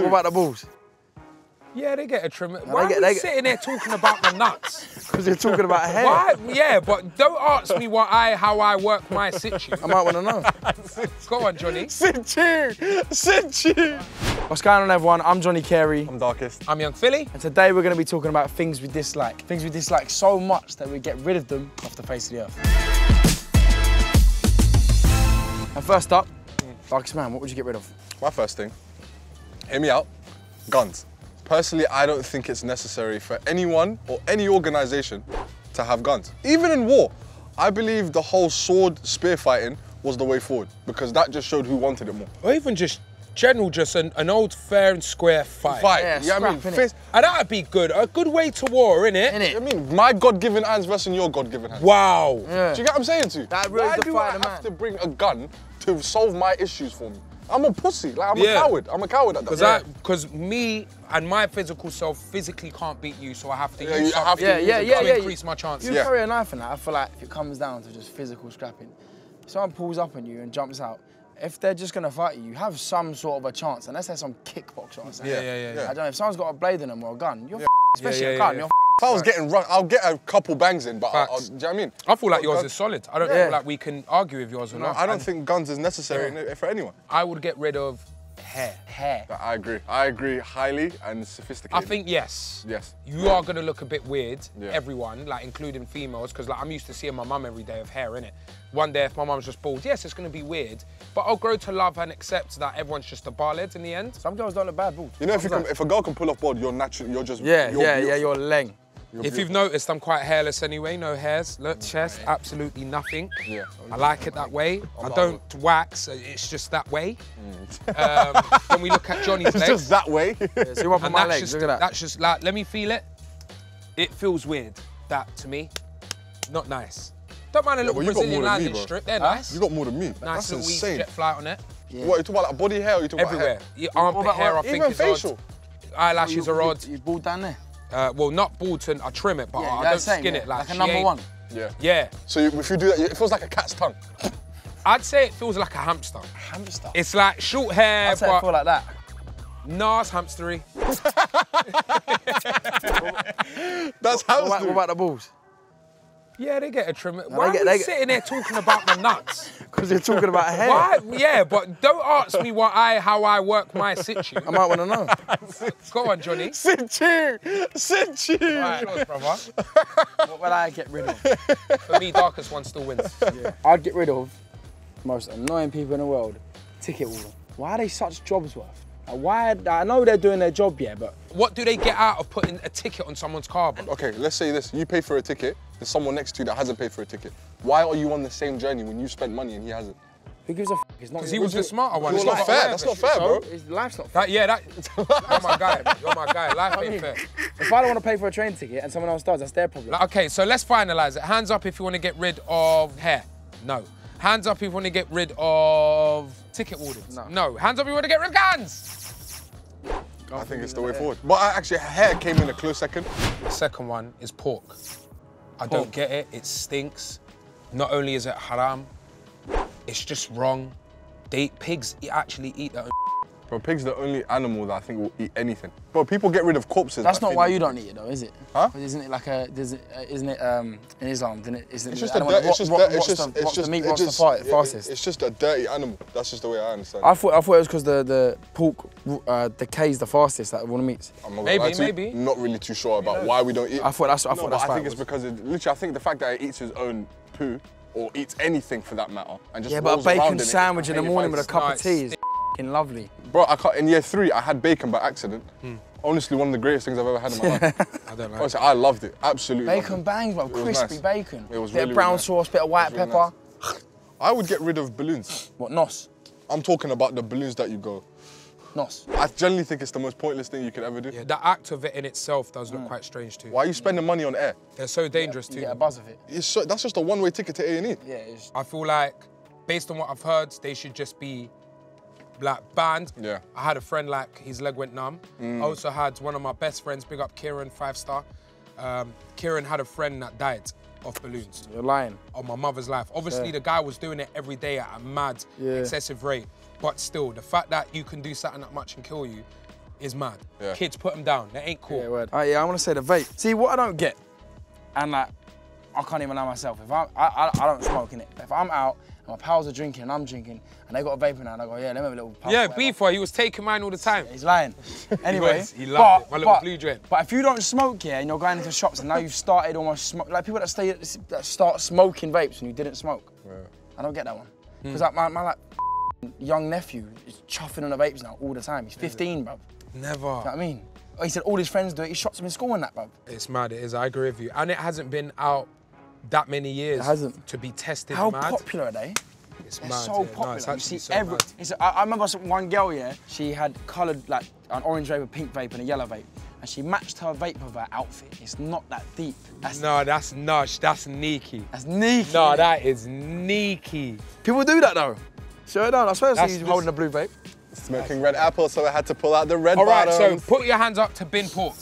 what about the balls? Yeah, they get a trim. Why they are get- we they get- sitting there talking about the nuts? Because you're talking about hair. Why? Yeah, but don't ask me what I how I work my situ. I might want to know. Go on, Johnny. Situ! Situ! What's going on, everyone? I'm Johnny Carey. I'm darkest. I'm Yung Filly. And today we're going to be talking about things we dislike. Things we dislike so much that we get rid of them off the face of the earth. And first up, Darkest Man, what would you get rid of? My first thing, hear me out, guns. Personally, I don't think it's necessary for anyone or any organization to have guns. Even in war, I believe the whole sword spear fighting was the way forward because that just showed who wanted it more. Or even just general, just an, an old fair and square fight. Fight, Yeah, yeah, I mean, innit? fist, And that'd be good. A good way to war, innit? Innit? I mean, my God-given hands versus your God-given hands. Wow. Yeah. Do you get what I'm saying to you? That really Why do I have man. to bring a gun to solve my issues for me? I'm a pussy. Like I'm Yeah. a coward. I'm a coward at that. Because I, because me and my physical self physically can't beat you, so I have to Yeah, use have to Yeah, yeah, yeah, yeah. increase my chances. You Yeah. carry a knife in that. I feel like if it comes down to just physical scrapping, if someone pulls up on you and jumps out, if they're just gonna fight you, you have some sort of a chance, unless they're some kickboxer or something. Yeah, yeah, yeah, yeah. I don't know, if someone's got a blade in them or a gun, you're Yeah. f- especially Yeah, a yeah, gun, yeah. you're If I was getting run, I'll get a couple bangs in, but I'll, I'll, do you know what I mean? I feel like yours Gun- is solid. I don't Yeah. feel like we can argue with yours or No, not. I don't And think guns is necessary Yeah. for anyone. I would get rid of hair. hair. I agree. I agree highly and sophisticated. I think yes. Yes. You are gonna look a bit weird, Yeah. everyone, like including females, because like I'm used to seeing my mum every day of hair in it. One day if my mum's just bald, yes, it's gonna be weird, but I'll grow to love and accept that everyone's just a barlid in the end. Some girls don't look bad bald. You know, if, you can, if a girl can pull off bald, you're natural. You're just Yeah, you're yeah, yeah, you're leng. You're If you've noticed, I'm quite hairless anyway, no hairs, look, chest, absolutely nothing. Yeah. I like it that way. I don't wax, it's just that way. Um, when we look at Johnny's It's legs, just that way. Yeah, zoom up on my that's legs, just, look at that. that's just like, let me feel it. It feels weird, that to me. Not nice. Don't mind a little well, Brazilian more than me, strip, they're nice. you got more than me. nice That's little insane. jet flight on it. What you talking about? Like body hair? Or you talking Everywhere. about Your armpit about hair, I what- think Even is facial. odd. Eyelashes you, are odd. You, you bald down there? Uh, well, not bald to, I trim it, but Yeah, I that's don't saying, skin yeah, it like, like a number ain't- one. Yeah. Yeah. So if you do that, it feels like a cat's tongue. I'd say it feels like a hamster. Hamster. It's like short hair, I'd say I but feel like that. nah, it's hamstery. That's how What about, what about the balls? Yeah, they get a trim. Why they are get- we get- sitting there talking about the nuts? Because you're talking about hair. Why? Yeah, but don't ask me what I how I work my situ. I might want to know. Go on, Johnny. Situ! Situ! Right, yours, brother. what would I get rid of? For me, darkest one still wins. I'd get rid of the most annoying people in the world. Ticket holder. Why are they such jobs worth? Why? I know they're doing their job, yeah, but What do they get out of putting a ticket on someone's car? bro? Okay, let's say this. You pay for a ticket, there's someone next to you that hasn't paid for a ticket. Why are you on the same journey when you spent money and he hasn't? who gives a f? It's not. Because he was the smarter one. It's not got fair, that's not fair, bro. his life's not fair. That, yeah, that. You're my guy. man. You're my guy. Life ain't fair. If I don't want to pay for a train ticket and someone else does, that's their problem. Like, okay, so let's finalize it. Hands up if you want to get rid of hair. No. Hands up if you want to get rid of ticket orders. No. no. Hands up if you want to get rid of guns. I think it's the way forward. But actually, hair came in a close second. The second one is pork. I don't get it. It stinks. Not only is it haram, it's just wrong. They pigs actually eat their own. Bro, pig's the only animal that I think will eat anything. Bro, people get rid of corpses. That's not why you don't eat it, though, is it? Huh? Isn't it like a? Does it, uh, isn't it um, in Islam? Isn't it? Isn't It's it just the a animal dirt, it's just, rot- it's just, the, it's just, the meat it rots the just- fi- yeah, fastest. It's just a dirty animal. That's just the way I understand. I it. thought I thought it was because the, the pork uh, decays the fastest out of all the meats. I'm not Maybe, to maybe. Not really too sure about why we don't eat. I thought that's I no, thought but that's I think it it's because it, literally, I think the fact that it eats his own poo or eats anything for that matter and just Yeah, but a bacon sandwich in the morning with a cup of tea is f***ing lovely. Bro, I can't, in year three, I had bacon by accident. Hmm. Honestly, one of the greatest things I've ever had in my life. I don't know. Honestly, I loved it. Absolutely. loved Bacon it. bangs, bro. was Crispy nice. bacon. It was bit really, of brown really nice. sauce, bit of white It was really pepper. nice. I would get rid of balloons. What nos? I'm talking about the balloons that you go. Nos. I generally think it's the most pointless thing you could ever do. Yeah, the act of it in itself does look hmm. quite strange too. Why are you spending money on air? They're so dangerous You too. get a buzz of it. It's so, that's just a one-way ticket to A&E. Yeah, it's, I feel like, based on what I've heard, they should just be like banned. Yeah. I had a friend like his leg went numb. I also had one of my best friends, big up Kieran, five star. Um, Kieran had a friend that died of balloons you're lying. on my mother's life. Obviously, Yeah. the guy was doing it every day at a mad, Yeah. excessive rate. But still, the fact that you can do something that much and kill you, is mad. Yeah. Kids put them down. They ain't cool. Yeah, word. Oh, yeah, I want to say the vape. See, what I don't get, and like, I can't even know myself. If I'm, I, I, I don't smoke in it. If I'm out and my pals are drinking and I'm drinking, and they got a vape now and I go, yeah, let me have a little. puff, yeah, before he was taking mine all the time. He's lying. Anyway, was. He loved it. My little but, blue. But if you don't smoke, yeah, and you're going into shops and now you've started almost smoke, like people that stay that start smoking vapes and you didn't smoke. I don't get that one. Hmm. Because like my, my like young nephew is chuffing on the vapes now all the time. He's 15, bruv. You know Never. what I mean? He said all his friends do it. He shots them in school and that, bruv. It's mad. It is. I agree with you. And it hasn't been out that many years It hasn't. to be tested. How mad. popular are they? It's They're mad. so yeah. No, popular. it's you actually see so every. It's, I, I remember one girl, yeah, she had coloured like an orange vape, a pink vape, and a yellow vape, and she matched her vape with her outfit. It's not that deep. That's No, that's nush. That's sneaky. that's sneaky. No, that is sneaky. people do that though. Sure, don't. I swear I That's see you holding a blue vape. Smoking red apple, so I had to pull out the red All right, so put your hands up to bin pork.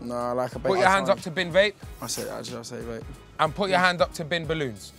No, I like a vape. Put your hands up to bin vape, I say, actually, I say vape. And put your hand up to bin balloons.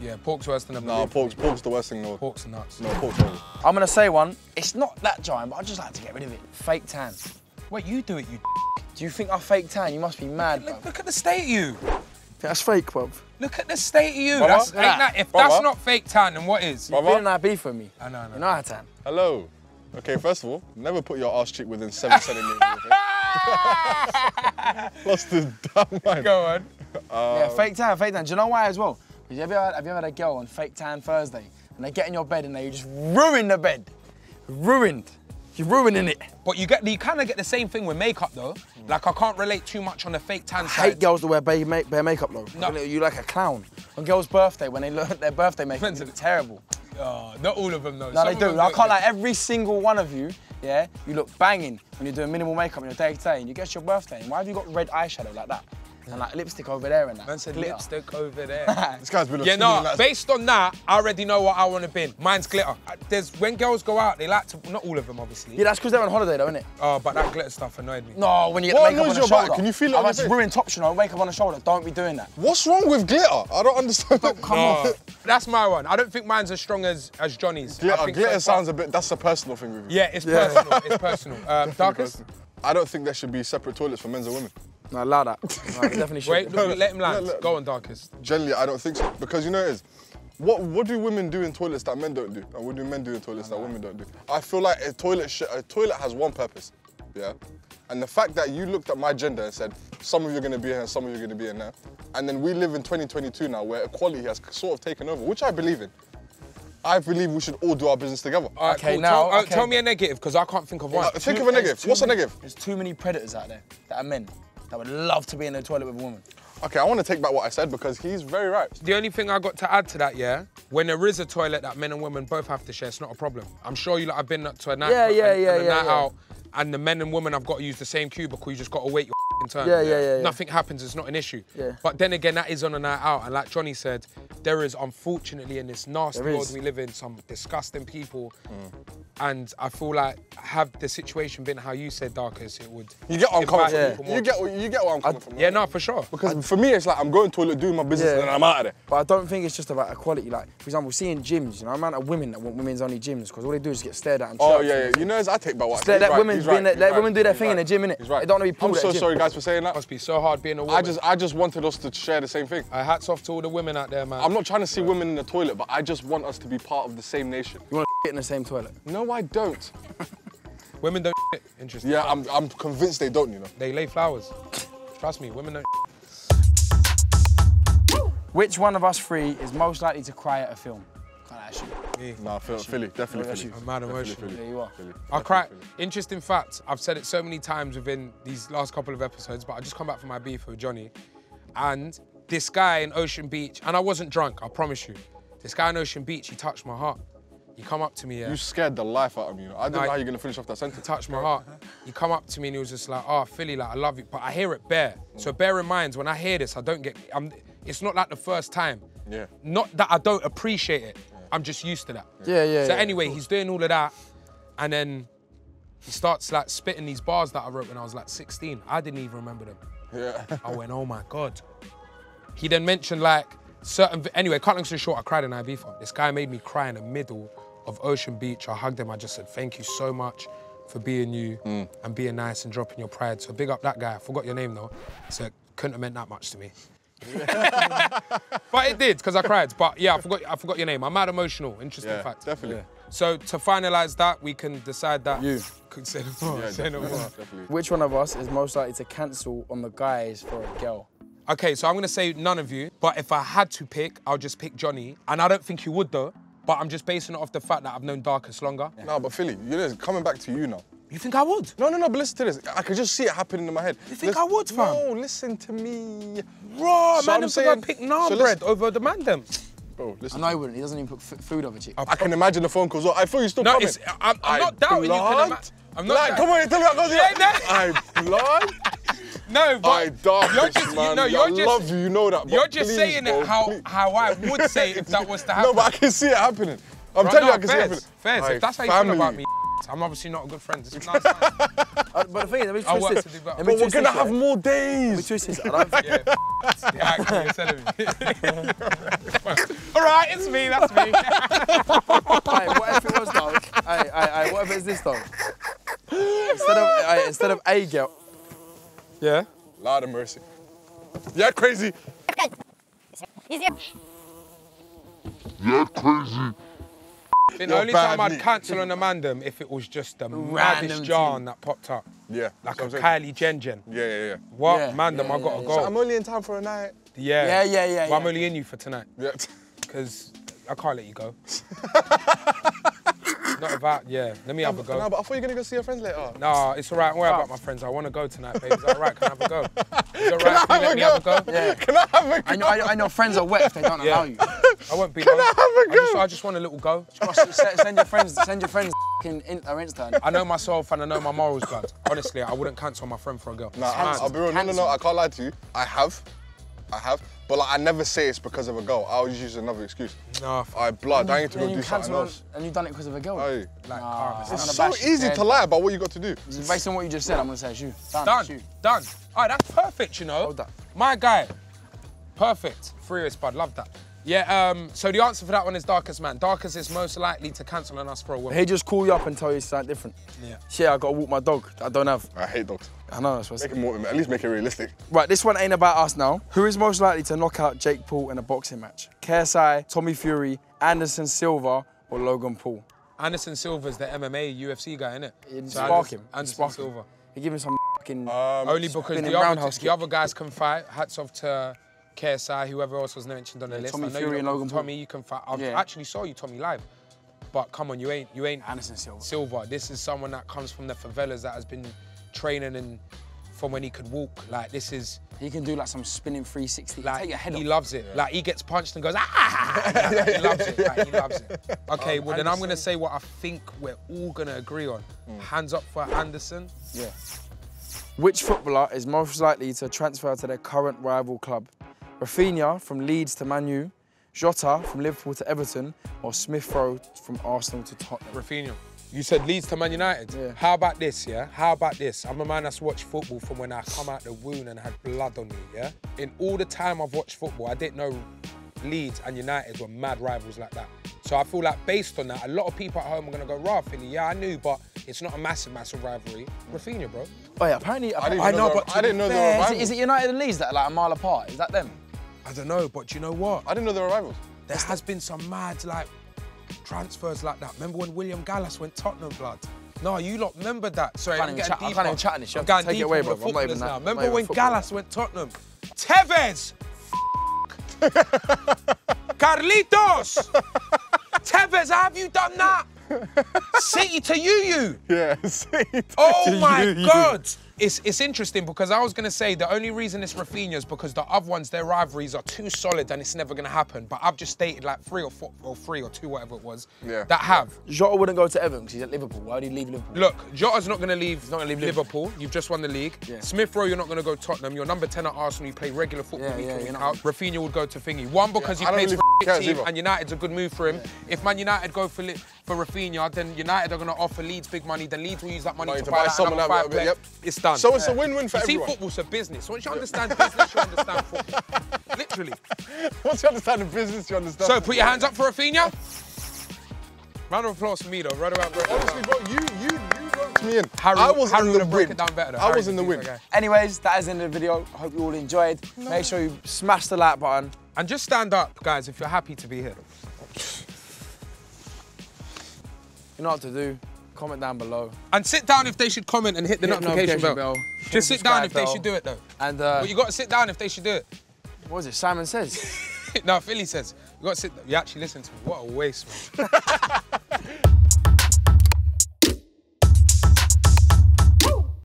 Yeah, pork's worse than a Nah, balloon. pork's, pork's the worst thing in the world. Pork's nuts. No, pork's horrible. I'm gonna say one. It's not that giant, but I just like to get rid of it. Fake tan. Wait, you do it, you. Do you think I fake tan? You must be mad, bro. Look, look at the state of you. That's fake, bruv. Look at the state of you. Brother? That's, ain't that, if Brother? that's not fake tan, then what is? You've Brother? been in that beef with me. I know, I know. You know I tan. Hello. Okay, first of all, never put your ass cheek within seven centimeters. Okay? Lost his damn mind. Go on. Yeah, um, fake tan, fake tan. Do you know why as well? Have you, ever, have you ever had a girl on fake tan Thursday and they get in your bed and they just ruin the bed? Ruined. You're ruining it. But you get you kind of get the same thing with makeup though. Like I can't relate too much on the fake tan I side. hate girls that wear bare, make, bare makeup though. No. You like a clown. On girls' birthday, when they look at their birthday makeup, it's terrible. Oh, not all of them though. No, Some they do. I can't like every single one of you, yeah, you look banging when you're doing minimal makeup on your day to day and you get your birthday. And why have you got red eyeshadow like that? And like lipstick over there and that. Man said Glitter. lipstick over there. This guy's been a Yeah, no, like- based on that, I already know what I want to bin. Mine's glitter. Uh, There's when girls go out, they like to not all of them obviously. Yeah, that's because they're on holiday though, innit? Oh, but that glitter stuff annoyed me. No, when you get What the makeup on the you about it? shoulder. Can you feel it Oh, on your that's face? ruined top, you know, makeup on the shoulder. Don't be doing that. What's wrong with glitter? I don't understand. come No, on. that's my one. I don't think mine's as strong as as Johnny's. I Glitter, glitter so sounds a bit. That's a personal thing with you. Yeah, it's Yeah. personal. It's personal. Um, darkest. I don't think there should be separate toilets for men's and women. No, allow that. No, you definitely should. Wait, look, let him land. look. Go on, darkest. Generally, I don't think so because you know it is. What what do women do in toilets that men don't do, and what do men do in toilets that women don't do? I feel like a toilet sh- a toilet has one purpose, yeah. And the fact that you looked at my gender and said some of you are going to be here and some of you are going to be in there, and then we live in 2022 now where equality has sort of taken over, which I believe in. I believe we should all do our business together. All right, Okay, cool. now- Tell, uh, okay. tell me a negative because I can't think of one. Uh, think Too- of a negative. too What's a negative? There's too many predators out there that are men that would love to be in the toilet with a woman. Okay, I want to take back what I said because he's very right. The only thing I got to add to that, yeah, when there is a toilet that men and women both have to share, it's not a problem. I'm sure you lot have been to a night, Yeah, yeah, and- yeah, and a yeah, night yeah. out, and the men and women have got to use the same cubicle. You just got to wait your f***ing turn. Yeah, yeah, yeah, yeah. Nothing happens. It's not an issue. Yeah. But then again, that is on a night out, and like Johnny said, there is unfortunately in this nasty world we live in some disgusting people, Mm. and I feel like have the situation been how you said, Darkest, it would. You get what I'm coming invite from. You get what- you get what I'm coming from. Yeah, no, for sure. Because for me, it's like I'm going to toilet, doing my business, Yeah. and then I'm out of there. But I don't think it's just about equality. Like, for example, seeing gyms, you know, amount of women that want women's only gyms because all they do is get stared at and Oh yeah, yeah. You know, as I take back what I said. let- let right, women he's be in right, the- let right, women do their he's thing in the gym, innit? He's right. They don't wanna be pulled. I'm pulled at so gym. sorry, guys, for saying that. Must be so hard being a woman. I just, I just wanted us to share the same thing. Uh, hats off to all the women out there, man. I'm not trying to see women in the toilet, but I just want us to be part of the same nation. You want to get in the same toilet. No, I don't. Women don't interesting. Yeah, I'm, I'm convinced they don't. You know. They lay flowers. Trust me, women don't. Which one of us three is most likely to cry at a film? Can't ask you. Nah, Phil, Filly, definitely Filly. I'm mad Definitely emotional. Filly. Yeah, you are. Filly. I Definitely cry. Interesting fact. I've said it so many times within these last couple of episodes, but I just come back from my beef with Johnny, and this guy in Ocean Beach, and I wasn't drunk. I promise you. This guy in Ocean Beach, he touched my heart. He come up to me, yeah. You scared the life out of me. I don't No, know how you're gonna finish off that sentence. touched my heart. He come up to me and he was just like, "Oh, Filly, like I love you," but I hear it bare. So bear in mind when I hear this, I don't get. I'm. It's not like the first time. Yeah. Not that I don't appreciate it. I'm just used to that. Yeah, yeah. So yeah. anyway, he's doing all of that, and then he starts like spitting these bars that I wrote when I was like 16. I didn't even remember them. Yeah. I went, oh my god. He then mentioned like certain. Anyway, cut long story short, I cried in Ibiza. This guy made me cry in the middle of Ocean Beach. I hugged him. I just said, thank you so much. for being you mm. and being nice and dropping your pride. So big up that guy. I forgot your name though, so it couldn't have meant that much to me. but it did because I cried. But yeah, I forgot. I forgot your name. I'm mad emotional. Interesting Yeah, fact. definitely. So to finalise that, we can decide that. You. Could say no more. Yeah, say no more. definitely. Which one of us is most likely to cancel on the guys for a girl? Okay, so I'm gonna say none of you. But if I had to pick, I'll just pick Johnny. And I don't think you would though. But I'm just basing it off the fact that I've known Darkest longer. No, but Filly, you know, it's coming back to you now. You think I would? No, no, no, but listen to this. I could just see it happening in my head. You think Lis- I would, fam? No, listen to me. Bro, So man, I'm I'm saying- saying, pick naan so bread over the man them. Bro, I listen. know he wouldn't. He doesn't even put f- food over chick. I can imagine the phone calls. I thought you still No, coming. it's, I'm, I'm I not doubting you. Can blood. ima- I'm not. Like, doubt- come on, tell me I got Yeah, it. I blood. No, but I darkest, you're just, man. you know, I you're just, love you. You know that. you're just please, saying bro, it how please. how I would say if that was to happen. No, but I can see it happening. I'm Right, telling you, I can see it happening. fairs. Aye, If that's how you family. feel about me, I'm obviously not a good friend. It's nice. Uh, but the thing is, let me twist work this. to do better. But we're gonna have yeah. more Let me days. twist this. I don't think- yeah, yeah, you're telling me. All right, it's me. That's me. Hey, what if it was though? Hey, hey, hey, what if it's this though? Instead of hey, instead of a girl, yeah. Lord of mercy. Yeah, crazy. I think the You're only time I'd cancel on a mandem if it was just the maddest team. John that popped up. Yeah. Like that's a what I'm saying. Kylie Jen Jen. Yeah, yeah, yeah. What? Yeah, mandem, yeah, I gotta yeah, go. I'm only in town for a night. yeah. Yeah, yeah, yeah, But I'm only in you for tonight. Yeah. because I can't let you go. Not about, yeah. Let me have a go. No, go. but I thought you were gonna go see your friends later. No, it's all right. Don't worry about my friends. I want to go tonight, babe. Is that all right? Can I have a go? Is it all right? Can you let me have a go? Yeah. Can I have a I know, I know, I know friends are wet if they don't Yeah. allow you. I won't be long. I have a I just, go? I just want a little go. S- s- send your friends, send your friends in, in their Insta. I know myself and I know my morals, blood. Honestly, I wouldn't cancel my friend for a girl. Nah, I'll. I'll be real. No, no, no. I can't lie to you. I have. I have. But like, I never say it's because of a girl. I always use another excuse. No, f- I blood. I need to go do something cancel else. and you've done it because of a girl. Aye. like, Nah, calm. It's gonna so easy to lie about what you got to do. Based on what you just said, I'm gonna say it's you. Done. Done. You. Done. All right, that's perfect, you know. Hold that. My guy. Perfect. Free spud. Love that. Yeah, um, so the answer for that one is Darkest Man. Darkest is most likely to cancel on us for a woman. He just call you up and tell you something different. Yeah. Shit, I gotta walk my dog. I don't have. I hate dogs. I know that's what's. Make it more, at least make it realistic. Right, this one ain't about us now. Who is most likely to knock out Jake Paul in a boxing match? KSI, Tommy Fury, Anderson Silva, or Logan Paul? Anderson Silva's the MMA UFC guy, innit? You'd So spark Anderson- him. Anderson Spark him. Silva. You give him some fucking. Um, Only because spinning the other, the other guys can fight. Hats off to KSI, whoever else was mentioned on the list. Tommy I know Fury you and don't- Logan Paul. Tommy, you can fight. I Yeah. actually saw you, Tommy, live. But come on, you ain't, you ain't Anderson Silva. Silva. This is someone that comes from the favelas that has been training and from when he could walk. Like this is He can do like some spinning 360. like Take your head he off. loves it. Like he gets punched and goes ah. Like, he loves it. Like, he loves it. Okay, well then I'm gonna say what I think we're all gonna agree on. Hands up for Anderson. Yeah. Which footballer is most likely to transfer to their current rival club? Raphinha from Leeds to Man U, Jota from Liverpool to Everton, or Smith Rowe from Arsenal to Tottenham? Raphinha. You said Leeds to Man United. Yeah. How about this, yeah? How about this? I'm a man that's watched football from when I come out the wound and had blood on me, yeah? In all the time I've watched football, I didn't know Leeds and United were mad rivals like that. So I feel like based on that, a lot of people at home are gonna go, raw Filly, yeah, I knew, but it's not a massive, massive rivalry. Raphinha, bro. Oh yeah, apparently. I didn't I know, know but I didn't be know they were is it- rivals. Is it United and Leeds that are like a mile apart? Is that them? I don't know, but you know what? I didn't know they were rivals. There has been some mad like transfers like that. Remember when William Gallas went Tottenham blood? No, you lot remember that. Sorry, can't I'm even getting chat- I can't even chat in this. You I'm to going take it away, bro. I'm not even that- now. I'm Remember even when. Gallas went Tottenham? Tevez! Carlitos! Tevez, how have you done that? City to you, you. Yeah, see. Oh my God! It's, it's interesting because I was going to say the only reason it's Raphinha is because the other ones, their rivalries are too solid and it's never going to happen. But I've just stated like three or four, or three or two, whatever it was, Yeah. that have. Jota wouldn't go to Everton because he's at Liverpool. Why would he leave Liverpool? Look, Jota's not going to leave, not gonna leave Liverpool. You've just won the league. Yeah. Smith Rowe, you're not going to go Tottenham. You're number 10 at Arsenal. You play regular football Yeah, week yeah, in, you're week not- out. Raphinha would go to Thingy. One, because I he plays really for a cares team either. and United's a good move for him. If Man United go for Li- for Raphinha, then United are going to offer Leeds big money. Then Leeds will use that money Money to, to buy, buy someone number out, five player. yep. It's done. So it's a win-win for you everyone. see, football's a business. Once you understand business, you understand football. Literally. Once you understand the business, you understand. So put your hands up for Raphinha. Round of applause for me though. Right about, right about. Honestly, bro, you you you wrote me in. Harry- I was Harry in would the win. it down better though. I Harry's was a in the deeper win. guy. Anyways, that is the end of the video. Hope you all enjoyed. Make sure you smash the like button. And just stand up, guys, if you're happy to be here. You know what to do. Comment down below. And sit down if they should comment and hit the Hit notification, notification bell. bell. Just sit down if they should do it though. And uh, But you got to sit down if they should do it. what was it? Simon says. no, Filly says you got to sit. You actually listen to me. What a waste, man.